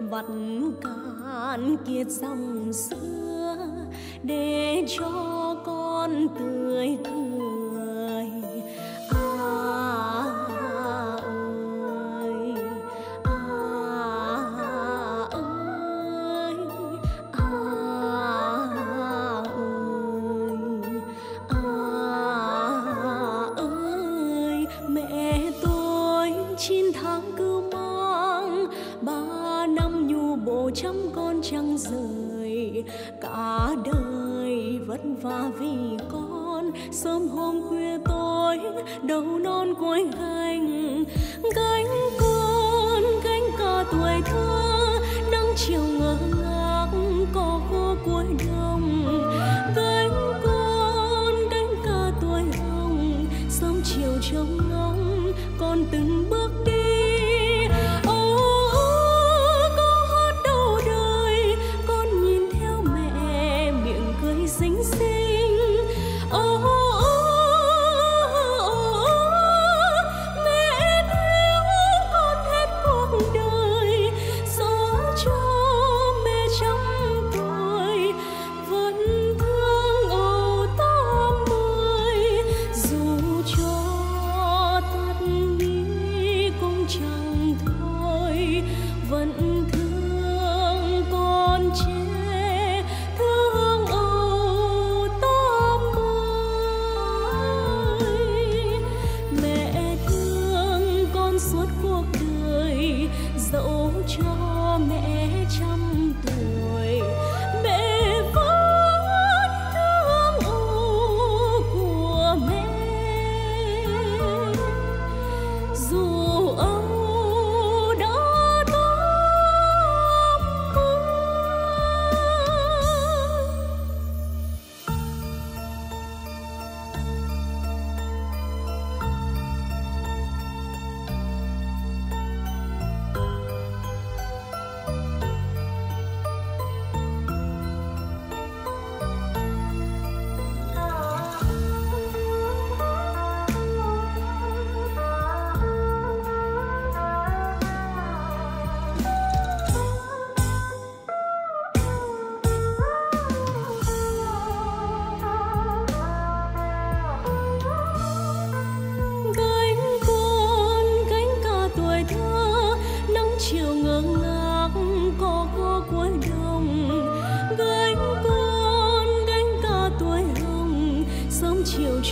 vặt cạn kiệt dòng xưa để cho con tươi cười. cả đời vất vả vì con, sớm hôm khuya tối, đầu non cuối gánh gánh con, gánh cả tuổi thơ, nắng chiều ngờ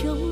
秋